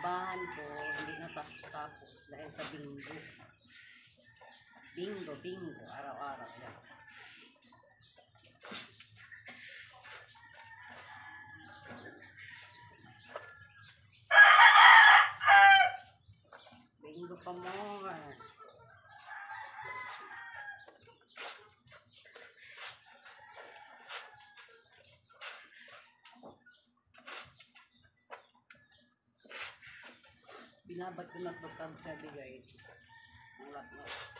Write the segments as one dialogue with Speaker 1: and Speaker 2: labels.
Speaker 1: Labahan ko, hindi na tapos-tapos dahil sa bingo. Bingo, bingo, araw-araw. Yan. Bingo pa more. Binabad ko na ito kagabi guys. Ang last night.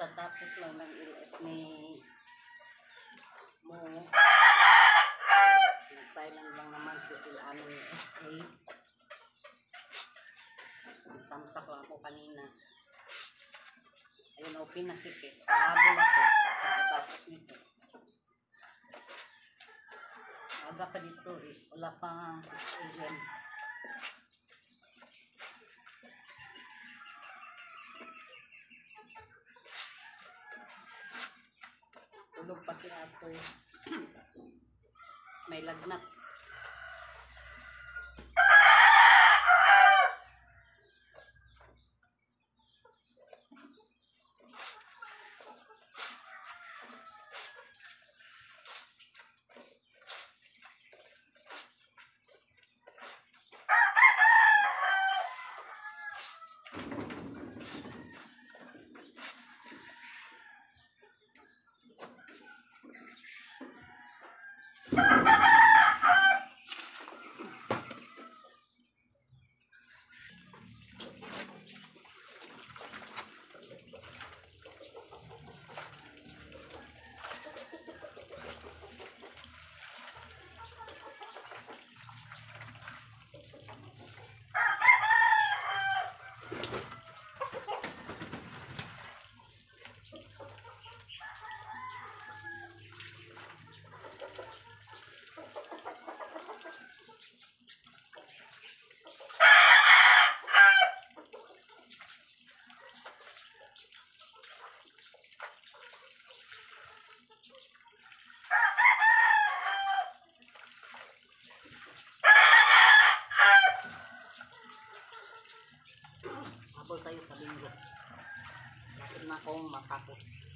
Speaker 1: Kakatapos lang ng LS ni Mo. Nag-silent lang naman si Ilano ni SA. Tamsak lang ako kanina. Ayun, open na sikit. Habol ako. Pagkatapos nito. Aga pa dito eh. Wala pa nga 6 a.m. pa si Apoy. May lagnat. Habol tayo sa linggo. Bakit na akong matapos.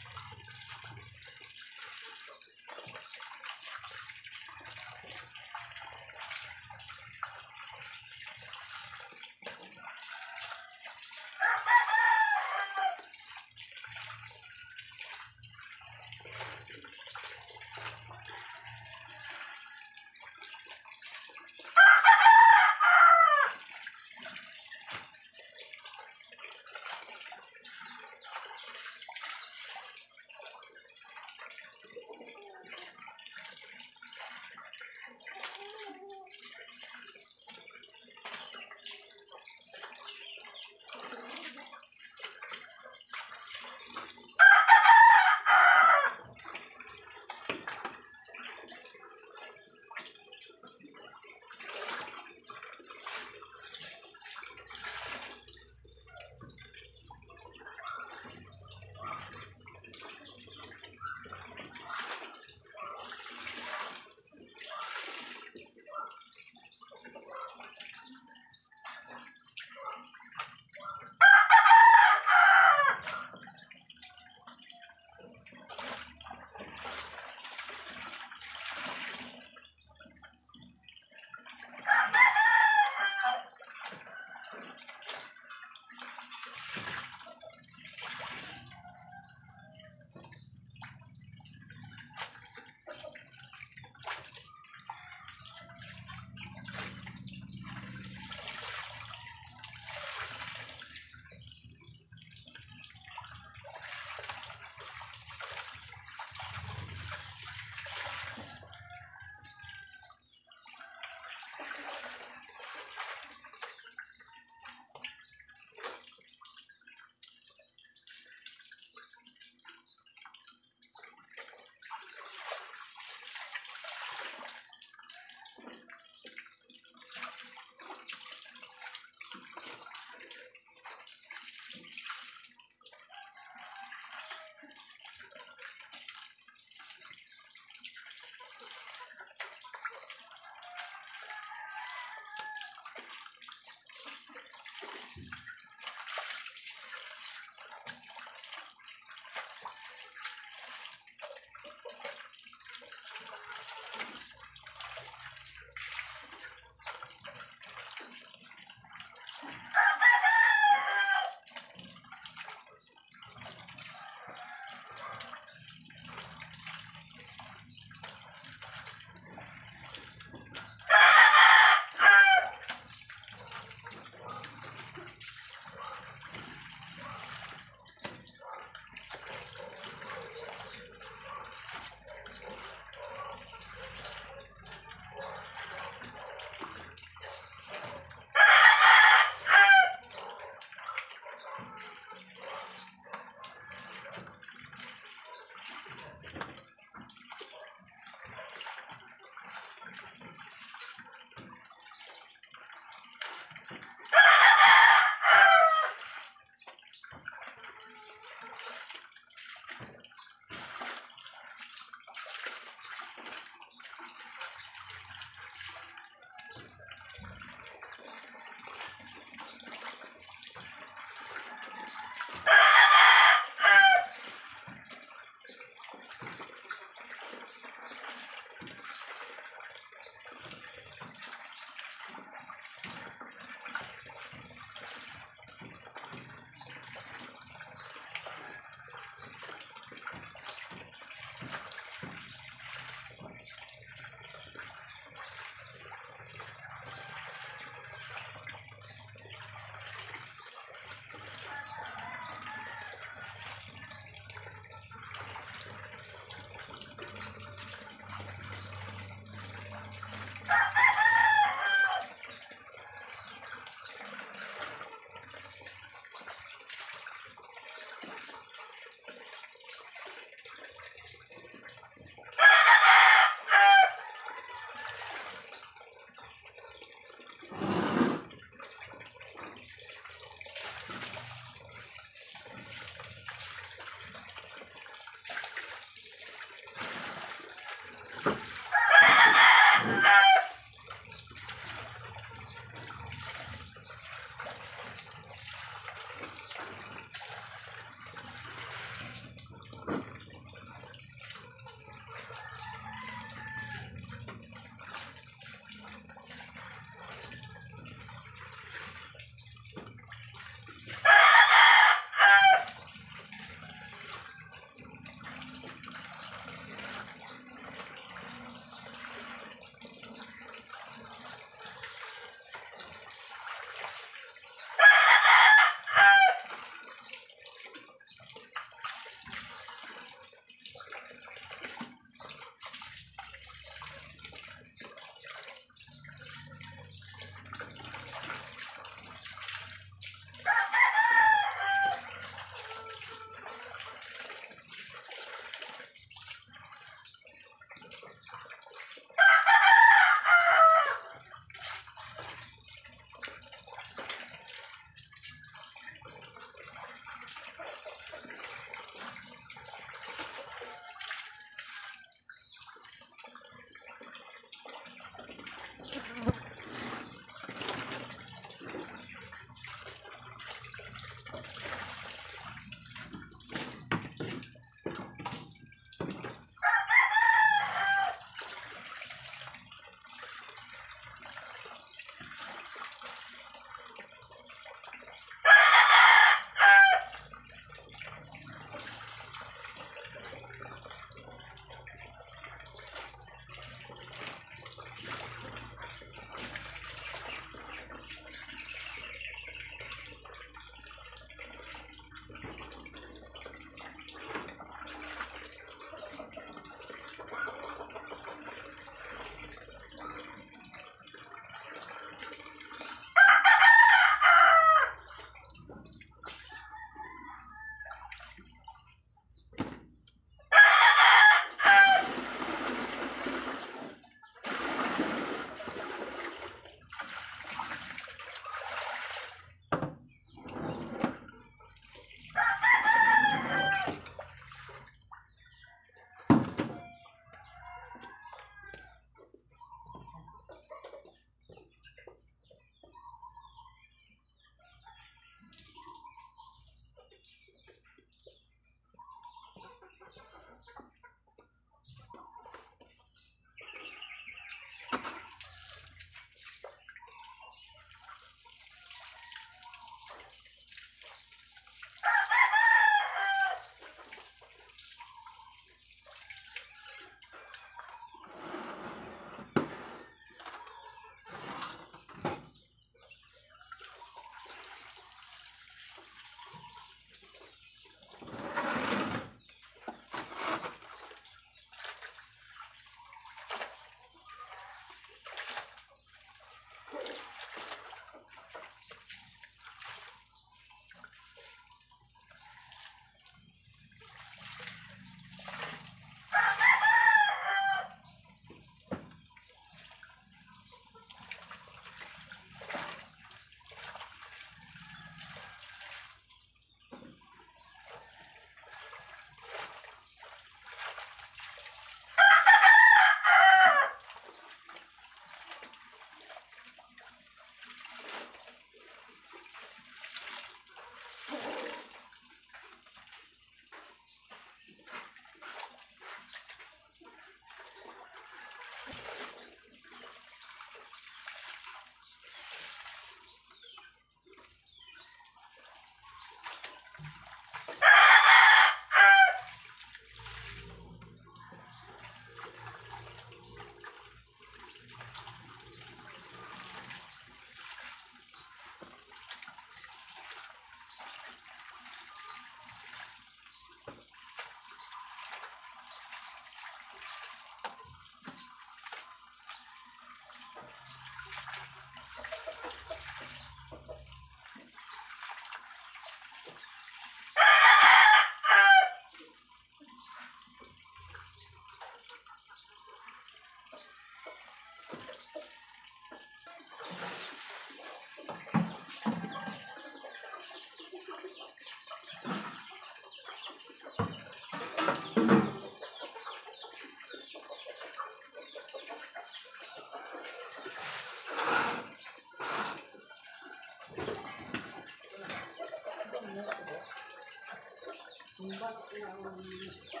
Speaker 1: 你把那个。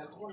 Speaker 1: Aku.